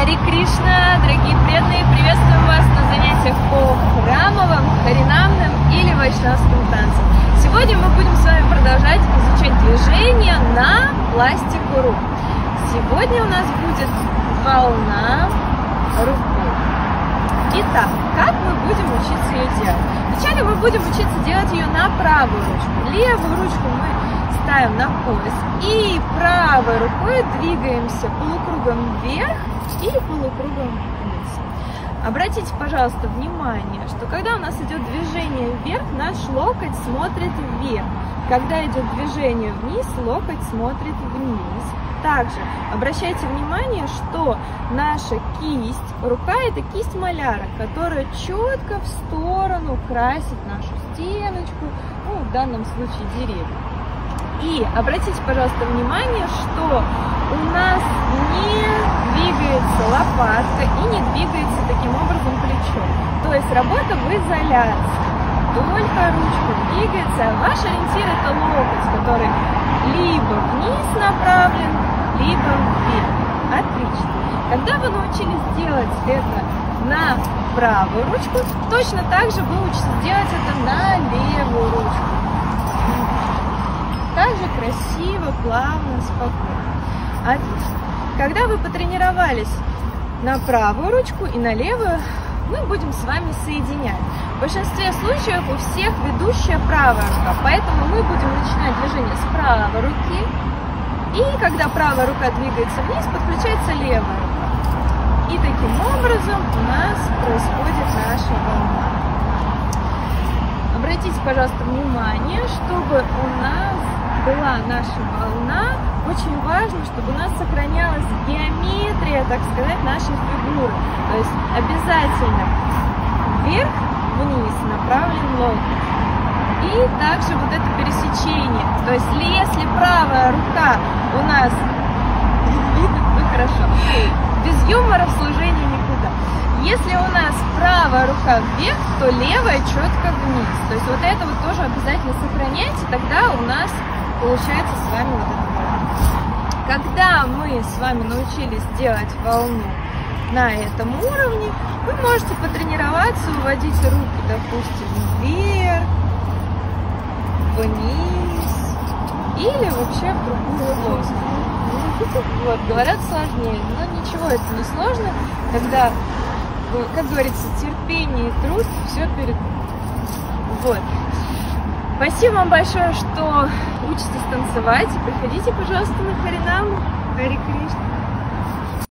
Хари Кришна, дорогие преданные, приветствуем вас на занятиях по храмовым, харинамным или вайшнавским танцам. Сегодня мы будем с вами продолжать изучать движение на пластику рук. Сегодня у нас будет волна рукой. Итак, как мы будем учиться ее делать? Вначале мы будем учиться делать ее на правую ручку. Левую ручку мы ставим на пояс и правой рукой двигаемся полукругом вверх и полукругом вниз. Обратите, пожалуйста, внимание, что когда у нас идет движение вверх, наш локоть смотрит вверх. Когда идет движение вниз, локоть смотрит вниз. Также обращайте внимание, что наша кисть, рука это кисть маляра, которая четко в сторону красит нашу стеночку, ну, в данном случае деревья. И обратите, пожалуйста, внимание, что у нас не двигается лопатка и не двигается таким образом плечо. То есть работа в изоляции. Только ручка двигается, а ваш ориентир это локоть, который либо вниз направлен, либо вверх. Отлично. Когда вы научились делать это на правую ручку, точно так же вы учитесь делать это на левую ручку также красиво, плавно, спокойно. Отлично. Когда вы потренировались на правую ручку и на левую, мы будем с вами соединять. В большинстве случаев у всех ведущая правая рука, поэтому мы будем начинать движение с правой руки, и когда правая рука двигается вниз, подключается левая рука. И таким образом у нас происходит наша волна. Обратите, пожалуйста, внимание, чтобы у нас была наша волна, очень важно, чтобы у нас сохранялась геометрия, так сказать, нашей фигуры. То есть обязательно вверх-вниз направлен локоть. И также вот это пересечение. То есть если правая рука у нас видно, ну хорошо, без рука вверх, то левая четко вниз. То есть вот это вот тоже обязательно сохраняйте, тогда у нас получается с вами вот волна. Когда мы с вами научились делать волну на этом уровне, вы можете потренироваться, уводить руки, допустим, вверх, вниз или вообще в другую плоскость. Вот, говорят сложнее, но ничего, это не сложно, когда, как говорится, терпение и труд все перед... Вот. Спасибо вам большое, что учитесь танцевать. Приходите, пожалуйста, на Харинам. Хари Кришна.